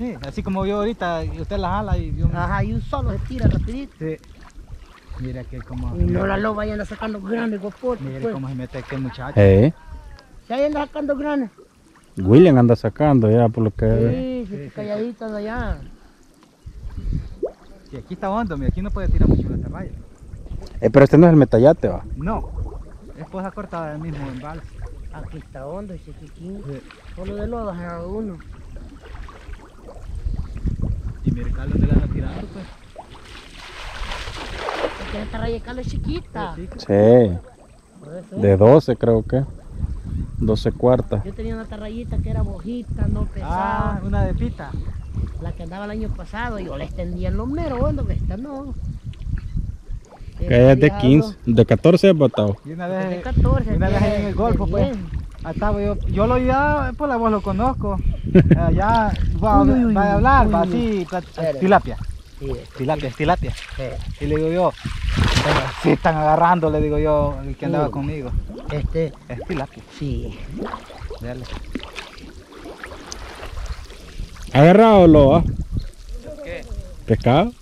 Sí, así como yo ahorita, y usted la jala y yo... Ajá, y un solo se tira rapidito. Sí. Mira que como... Y no la loba ahí anda sacando granes, guapote, Mira pues. cómo se mete aquel muchacho. Eh, Si ahí anda sacando granes. William anda sacando ya por lo que... Sí, sí, calladita de allá. Y aquí está hondo, mira, aquí no puede tirar mucho la atarraya. Eh, pero este no es el metallate, va. No, es cosa cortada del mismo embalse. Aquí está hondo, ese chiquín. Sí. Solo de lodo uno. Y mire, Carlos de la anda tirando, pues. Porque esta raya de calo es chiquita. Sí, de 12 creo que. 12 cuartas. Yo tenía una tarrayita que era bojita, no Ah, pesada. una de pita. La que andaba el año pasado, yo la extendía en los meros, bueno, que esta no. Que es de 15, de 14 he botado. Y una De vez, 14. una vez en el Golfo, de pues. 10. estaba yo, yo lo ya, por la voz lo conozco. Allá va, Uy, uy, uy, va a hablar, uy, va así, Espere. tilapia, Sí, tilapia, tilapia. sí. Y le digo yo, sí están agarrando, le digo yo, el que andaba Sí. conmigo. Este, Es tilapia, sí. dale. ¿Agarrado lo ah? ¿Qué? ¿Pescado?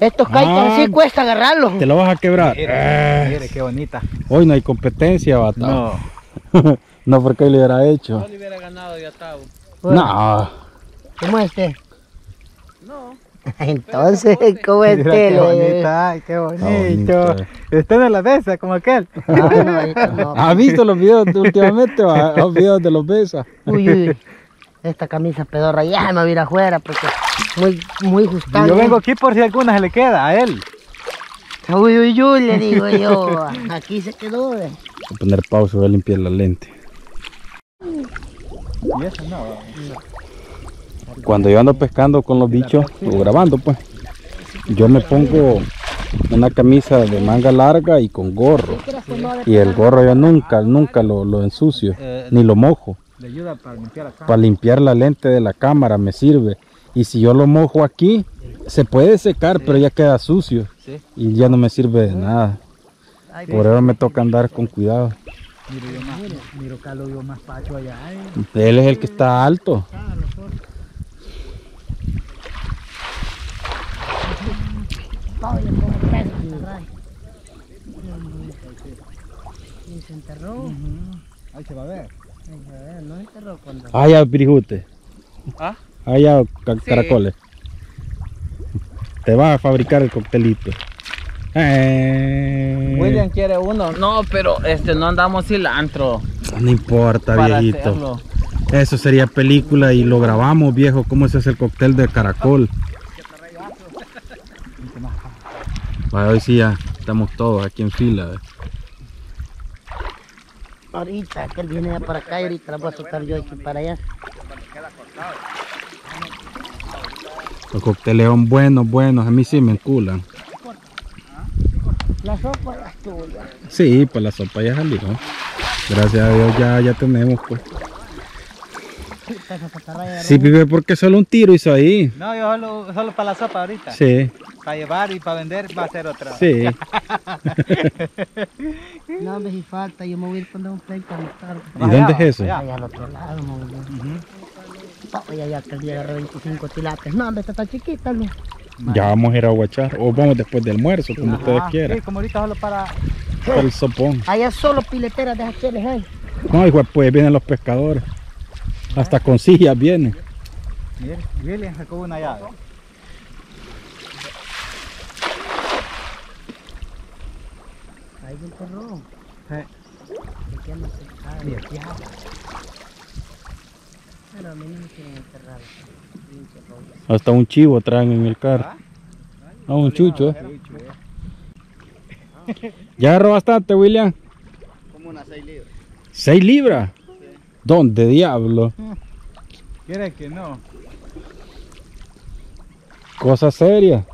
Estos caitos Ah. así cuesta agarrarlos. ¿Te lo vas a quebrar? Mire, Eh, mire qué bonita. hoy no hay competencia, bata. No. no porque hoy le hubiera hecho. le hubiera ganado ya estaba. No. ¿Cómo es este? No. Entonces, ¿cómo es Mira qué este? bonita, ay, qué bonito. bonito. Usted no la besa como aquel. Ah, no, no. ¿Has visto los videos de últimamente? Los videos de los besas. Uy, uy. Esta camisa pedorra ya me va a ir afuera porque muy, muy ajustada. Yo vengo aquí por si alguna se le queda a él. Uy, uy, uy, le digo yo. Aquí se quedó. eh. Voy a poner pausa, voy a limpiar la lente. Y eso no. Cuando yo ando pescando con los bichos, o grabando pues, yo me pongo una camisa de manga larga y con gorro. Y el gorro yo nunca, nunca lo, lo ensucio, Eh, ni lo mojo. Le ayuda para limpiar acá. Para limpiar la lente de la cámara me sirve. Y si yo lo mojo aquí, se puede secar, pero ya queda sucio. Sí. Y ya no me sirve de nada. Ay, Por eso me toca andar con cuidado. Miro yo más, miro Carlos yo más pacho allá. eh. Él es el que está alto. Ah. Ahí se va a ver. No se cuando. Ah, ya, pirijute. ¿Ah? Ah, ya, caracoles. Te vas a fabricar el coctelito. Eh, William quiere uno. No, pero este no andamos cilantro No importa, para viejito. hacerlo. Eso sería película y lo grabamos, viejo. ¿Cómo ese es el cóctel de caracol? Vaya, hoy sí ya estamos todos aquí en fila. eh. Ahorita, que él viene ya para acá y ahorita la voy a soltar yo aquí para allá. Los cócteles son buenos, buenos. A mí sí me enculan. La sopa ya estuvo ya. Sí, pues la sopa ya salió. Gracias a Dios ya, ya tenemos, pues. Sí, pibe, porque solo un tiro hizo ahí. No, yo solo, solo para la sopa ahorita. Sí, Para llevar y para vender va a ser otra. sí. No, me si falta, yo me voy a ir poner un pleito a buscar. ¿Y dónde es eso? Allá. Allá al otro lado, me voy a ir. Ya, ya, que el día agarré 25 tilates. No, hombre, está tan chiquita, ¿no? Ya vamos a ir a guachar. O vamos después del almuerzo, como Ajá, ustedes quieran. Sí, como ahorita solo para... Para el sopón. Allá solo pileteras de aquellos ahí. No, igual pues vienen los pescadores. Hasta con sillas vienen. Mire, William sacó una llave. Ahí. Pero a mí no me quieren enterrar. Pinche rollo. Hasta un chivo traen en el carro. Ah, un chucho. eh. Ya agarró bastante, William. Como unas 6 libras. ¿Seis libras? ¿Dónde diablo? ¿Quiere que no? Cosa seria.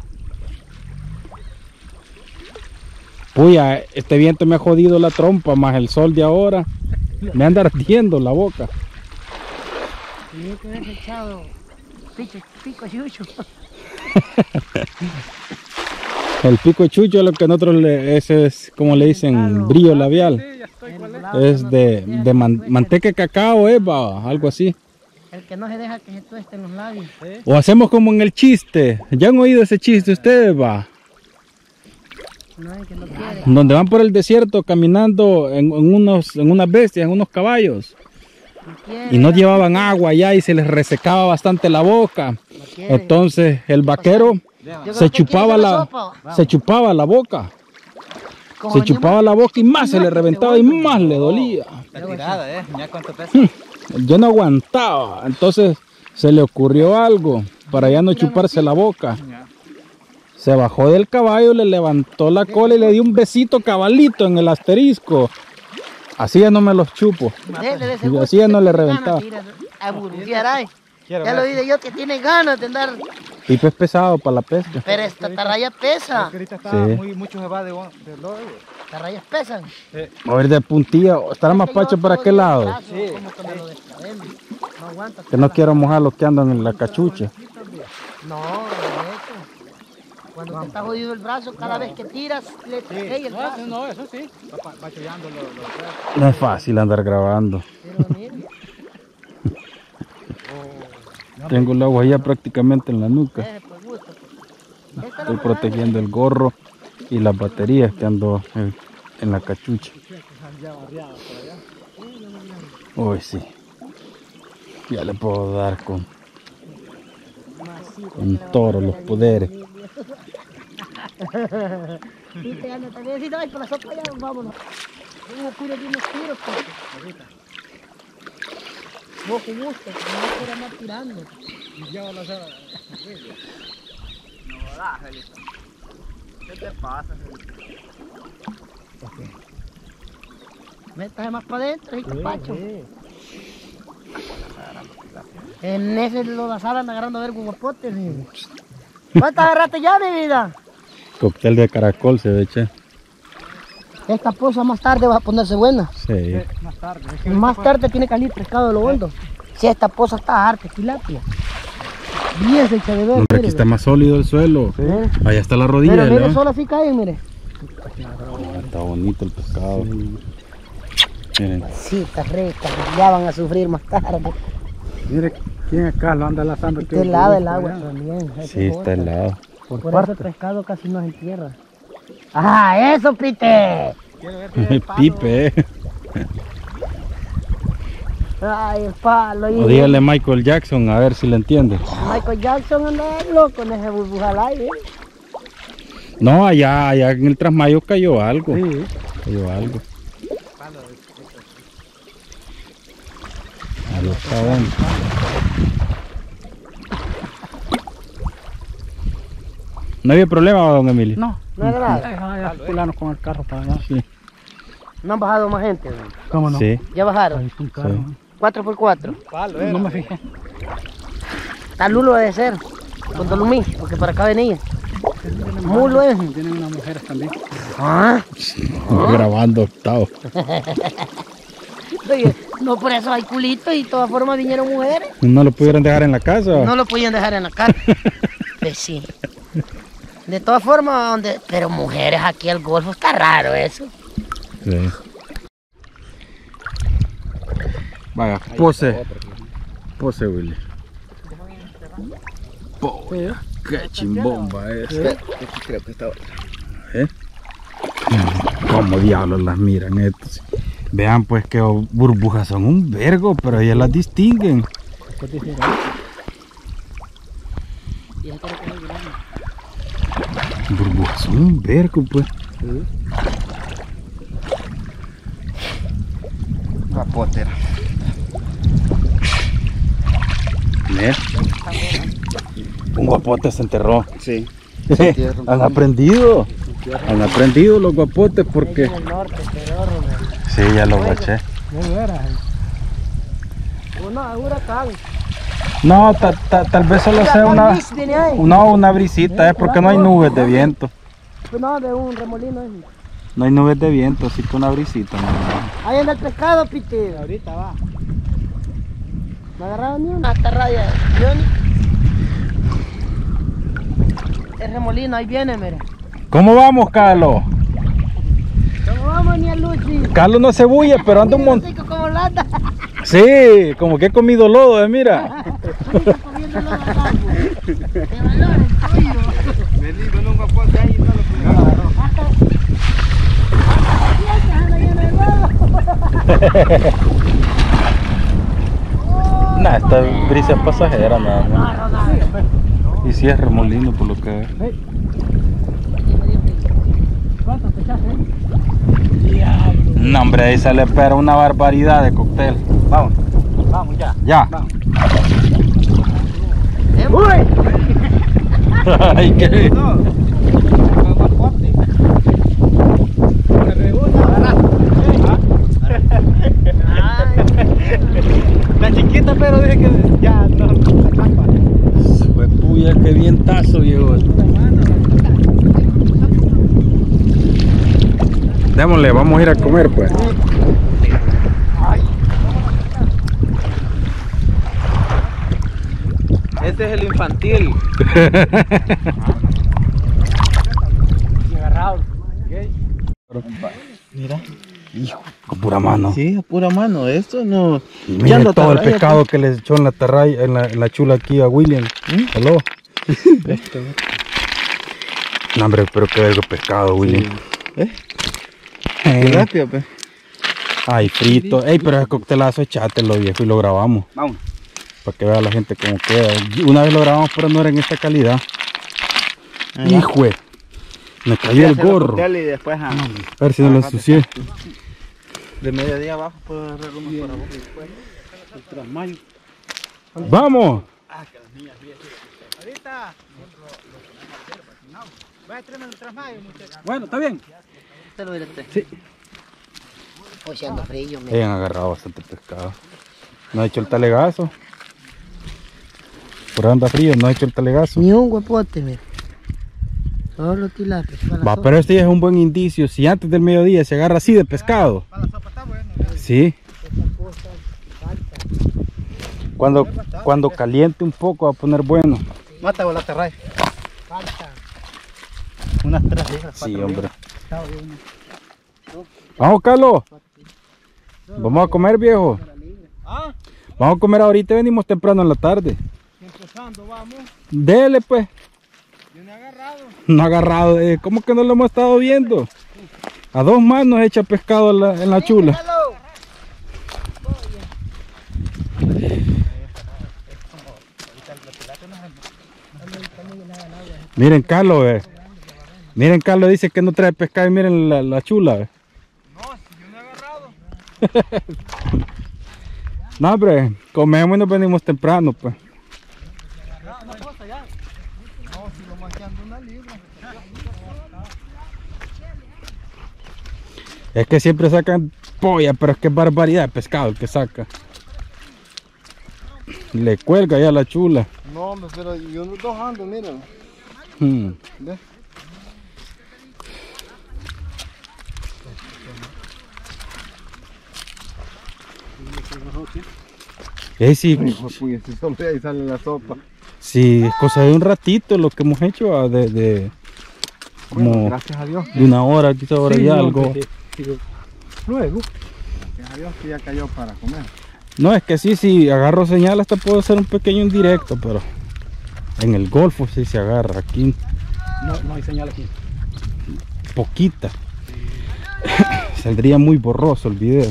Puya, este viento me ha jodido la trompa, más el sol de ahora. Me anda ardiendo la boca. Tenía que haber echado pico, pico chucho. El pico chucho es lo que nosotros le, ese es como le dicen brillo labial. Ya Es de, de man- manteca de cacao, eh, va, algo así. El que no se deja que se tuesten los labios. O hacemos como en el chiste. ¿Ya han oído ese chiste ustedes, va? No que no quiere. Donde van por el desierto caminando en, en unos, en unas bestias, en unos caballos. No. Y no llevaban agua allá y se les resecaba bastante la boca. Entonces el vaquero se chupaba la, se chupaba la boca. Como Se chupaba la boca y más se le reventaba y más le dolía. Tirada, eh. Mira cuánto pesa. Yo no aguantaba. Entonces se le ocurrió algo para ya no chuparse la boca. Se bajó del caballo, le levantó la cola y le dio un besito cabalito en el asterisco. Así ya no me los chupo. Y así ya no le reventaba. Ya lo vi yo que tiene ganas de andar. Y pez pesado para la pesca. Pero esta tarraya pesa. Es que ahorita está Sí. muy, mucho se va de, de lodo. Tarrayas pesan. A ver de puntilla, estará más pacho para qué lado. Sí. Como que me lo destrabé. No aguanta. Que no quiero mojar los que andan en la cachucha. No, de hecho. Cuando te está jodido el brazo, cada vez que tiras, le trae el brazo. No, eso sí. Va, va los lo, No es fácil andar grabando. Pero mire, Tengo el agua ya prácticamente en la nuca. deje por gusto. Esta es la Estoy protegiendo el gorro y las baterías que ando en, en la cachucha. Uy, sí. Ya le puedo dar con, con toro los poderes. grande. Sí, te anda también. Sí, ay, por la sopa ya, vámonos. Tengo cura de unos tiros, pues. Vos con gusto, que no andar tirando. ¿Qué te pasa? Métase más para adentro, y capacho. En ese lo de sala anda agarrando a ver guapotes. ¿Cuántas agarraste ya, mi vida? Cóctel de caracol se ve, che. Esta poza más tarde va a ponerse buena. Sí. más tarde. Es que Más tarde tiene que salir pescado de lo hondo. Si esta poza está harta, tilapia. Bien se de ver. Aquí está más sólido el suelo. ¿Eh? Allá está la rodilla. Pero mire, ¿no? solo así caen, mire. Está bonito el pescado. Miren. Sí, está rica. Ya van a sufrir más tarde. Mire, ¿quién acá lo anda lazando? Está helado el agua también. Sí, está helado. Por, eso el pescado casi no se entierra. ¡Ah, eso, Pite! Quiero ver Pipe, eh. ¡Ay, el palo! Y O dígale Michael Jackson, a ver si le entiende. Michael Jackson anda loco en ese burbuja al aire. No, allá, allá en el Trasmayo cayó algo. Sí. Cayó algo. Algo está bueno. No había problema, don Emilio. No. No era nada. Ya, fulano con el carro para allá. Sí. No han bajado más gente. güey. ¿Cómo no? Sí. Ya bajaron. Un carro. Cuatro por cuatro. Palo, No me fijé. Está Lulo debe ser. Con Dolomí, porque para acá venía. Mulo es. Tienen unas mujeres también. Ah, Grabando octavo. oye, no por eso hay culito y de todas formas vinieron mujeres. ¿No lo pudieron dejar en la casa? No lo podían dejar en la casa. Pues sí. De todas formas, donde... pero mujeres aquí al golfo está raro eso. Sí. Vaya, pose. Pose, Willy. Po- Qué chimbomba es. Creo que está ¿Eh? ¿Cómo diablos las miran estos? Vean pues que burbujas son un vergo, pero ellas las distinguen. Burbujas un vergo, pues. Guapotera. ¿Eh? Un guapote se enterró. Sí. Han aprendido. Han aprendido los guapotes porque... En el norte, pero Sí, ya lo guaché. De veras. Uno es huracán. No, ta- ta- tal vez solo sea una... No, una brisita, es porque no hay nubes de viento. Pues No, de un remolino. ese. No hay nubes de viento, así que una brisita. ¿no? Ahí anda el pescado, pite. Ahorita va. No agarraron ni una atarraya. Johnny. El remolino, ahí viene, mire. ¿Cómo vamos, Carlos? ¿Cómo vamos, ni a Luchi? Carlos no se bulle, pero anda un Mira, montón. Sí, como que he comido lodo, eh, mira. Está comiendo lodo al lago. De valor el tuyo. Vení, ven un guapote ahí y no lo puedo Hasta... Hasta anda lleno de lodo. Nah, esta brisa es pasajera nada más. Y sí es remolino por lo que es. ¿Cuánto te echaste? No, hombre, ahí se le espera una barbaridad de cóctel. Vamos, vamos ya. Ya. Vamos. Ay, qué. La chiquita, pero dije que ya no se escapa. Fue puya, qué vientazo llegó. Démosle, vamos a ir a comer pues. Este es el infantil. agarrado. Mira. Con pura mano. Sí, a pura mano. Esto no. Y Ya mire ando todo el pescado que le echó en la tarraya, en la, en la chula aquí a William. Hello. No, hombre, pero qué vergo pescado, William. ¿Eh? Eh, Tilapia, pues. Ay, frito. Ey, pero ese coctelazo echátelo, viejo, y lo grabamos. Vamos. Para que vea la gente cómo queda. Una vez lo grabamos, pero no era en esta calidad. Hijo, me cayó el gorro. A Y después a... ver si no lo ensucié. De mediodía abajo puedo agarrar uno para vos. ¡Vamos! Ahorita. Va a traerme el trasmayo, muchachos. Bueno, está bien. Te lo diré. Sí. Hoy siendo frío, me. han agarrado bastante pescado. No ha hecho el talegazo. Por anda frío, no ha hecho el talegazo. Ni un guapote, mira. Solo tilapia. para la Va, pero este ya es un buen indicio. Si antes del mediodía se agarra así de pescado. Para la sopa está bueno. Sí. Cuando, cuando caliente un poco va a poner bueno. Mata o la. Falta. Unas tres. Sí, hombre. Vamos, Carlos. Vamos a comer, viejo. Ah, Vamos a comer ahorita venimos temprano en la tarde. Vamos. Dele, pues. Viene agarrado. No agarrado. eh, ¿Cómo que no lo hemos estado viendo? A dos manos echa pescado en la, en la chula. Miren, Carlos, eh. Miren, Carlos dice que no trae pescado y miren la, la chula. eh. No, si yo no he agarrado. No, hombre, comemos y nos venimos temprano, pues. Una cosa ya. No, si lo manchando una libra. Es que siempre sacan polla, pero es que es barbaridad de pescado el que saca. Le cuelga ya la chula. No, hombre, pero yo no dos ando, mira. Hmm. ¿Ves? Eh, sí, si solo ahí sale la sopa. sí, es cosa de un ratito lo que hemos hecho, ah, de, de como gracias a Dios. de una hora, quizá hora y algo. Luego. Gracias a Dios que ya cayó para comer. No, es que sí, si agarro señal hasta puedo hacer un pequeño indirecto, pero en el golfo sí se agarra, aquí No, no hay señal aquí. poquita. Saldría muy borroso el video.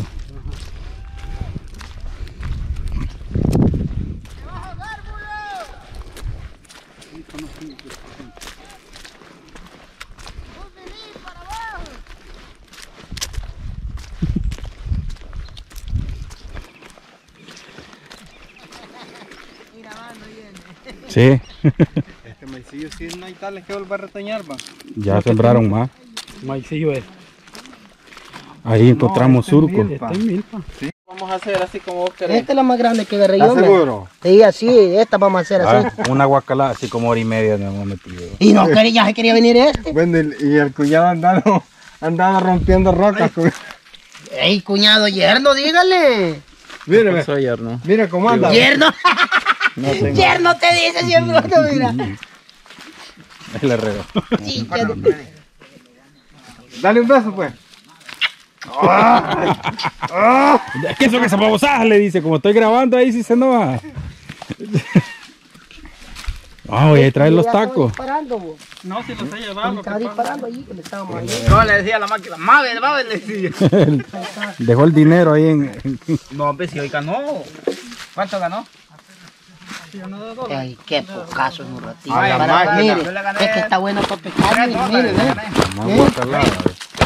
Sí, Este maicillo sí no hay tales que volver a retoñar, va. ya sembraron más. Maicillo es. Ahí encontramos surco. milpa. Vamos a hacer así como vos querés. Esta es la más grande que agarré yo. ¿Estás mira. seguro? Sí, así, esta vamos a hacer así. Ah, una guacala así como hora y media nos hemos metido. Y no ya se quería venir este. Bueno, y el cuñado andaba, andaba rompiendo rocas. con- Ey, cuñado, yerno, dígale. Mire, ve, Soy yerno. mire cómo anda. Yerno. No tengo. Yerno te dice siempre, no, mira. Ahí le regó. Sí, Dale un beso, pues. Es que eso que se babosadas le dice, como estoy grabando ahí si se enoja. Ah, voy a traer los estaba tacos. disparando. No, si lo está Me llevando. estaba disparando allí, que me estábamos ahí. No, le decía a la máquina, mabe, mabe, le decía. Dejó el dinero ahí en... No, hombre, si hoy ganó. ¿Cuánto ganó? Sí, ganó dos dólares. Ay, qué pocazo en un ratito. A la Para- máquina. mire, Yo es que está bueno para pescar, mire, gané.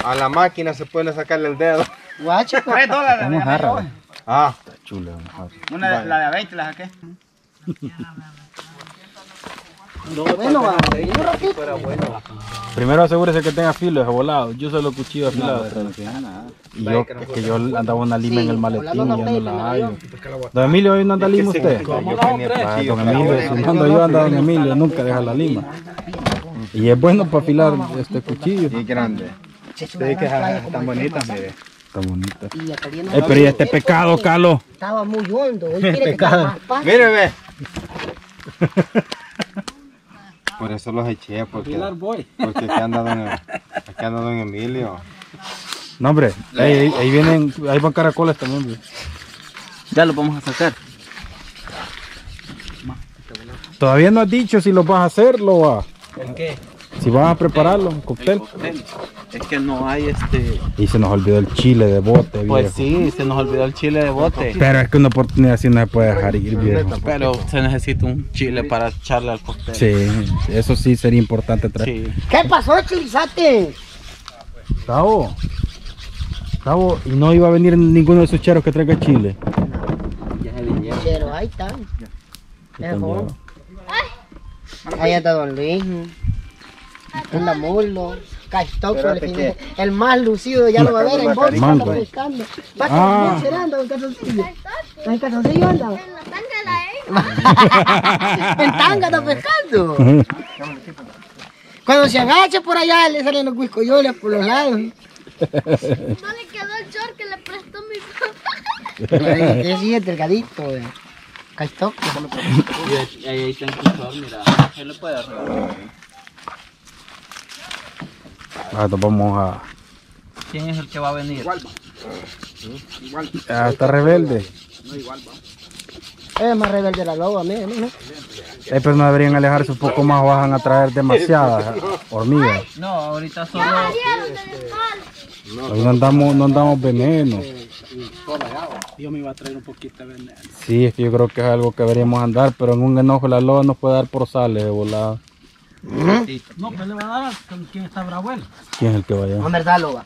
A la máquina se puede sacarle el dedo. Guacho, pues. Tres dólares Vamos, yo. ve. Ah, Chula, vamos Una de, la de a 20 la saqué. Bueno, va, un ratito. a- Primero asegúrese que tenga filo, es volado. Yo uso los cuchillos afilados. Y yo, es que yo andaba una lima Sí, en el maletín y ya no no la hallo. no, Don Emilio, ¿hoy no anda lima usted? Ah, cuchillo. don Emilio, si no ando yo anda don Emilio, nunca deja la lima. Y es bueno para afilar este cuchillo. Y grande. Sí, están bonitas, mire. Está viene Eh, pero y este pecado, Carlos. Estaba muy hondo. Hoy quiere que está más fácil. Mire, ve. Por eso los eché, porque, porque aquí anda don, aquí anda don Emilio. No, hombre, ahí, vienen, ahí van caracoles también. Ya lo vamos a sacar. Todavía no has dicho si lo vas a hacer, lo va. ¿El qué? Si vas a prepararlo, un cóctel. Es que no hay este. Y se nos olvidó el chile de bote, viejo. Pues sí, se nos olvidó el chile de bote. Pero es que una oportunidad así no se puede dejar ir, viejo. Pero se necesita un chile para echarle al cóctel. Sí, eso sí sería importante traer. Sí. ¿Qué pasó, Chilizate? Cabo, Cabo, y no iba a venir ninguno de esos cheros que traiga chile. Pero ahí están. ¿Qué Ejó. conlleva? Ahí está Don Luis. Anda Mulo. Castoxo, el, más lucido, ya lo va a ver en bolsa, anda pescando. Va Ah. a anda con calzoncillo. ¿En calzoncillo anda? En tanga está pescando. Cuando se agacha por allá, le salen los cuiscoyoles por los lados. No le quedó el short que le prestó mi papá. Es sí, es delgadito, güey. Castoxo. Y ahí, está el cuchor, mira. ¿Qué le puede arreglar? Ah, nos vamos a... ¿Quién es el que va a venir? Ah, está rebelde. Es más rebelde la loba, mira, mira. Eh, pero no deberían alejarse un poco más o van a traer demasiadas hormigas. No, ahorita solo. Hoy no andamos, no andamos veneno. Yo me iba a traer un poquito de veneno. Sí, es que yo creo que es algo que deberíamos andar, pero en un enojo la loba nos puede dar por sales de No, pero le va a dar con quién está bravo él. ¿Quién es el que vaya? No, en verdad, loba.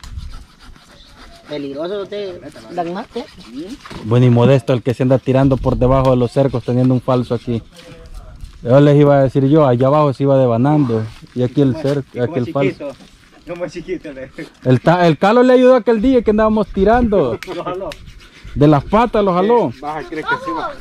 Peligroso usted, más que. Bueno y modesto el que se anda tirando por debajo de los cercos teniendo un falso aquí. Yo les iba a decir yo, allá abajo se iba devanando. Y aquí el cerco, aquí el falso. Como chiquito, le. El, el calo le ayudó aquel día que andábamos tirando. De las patas lo jaló. Vas a creer que sí va.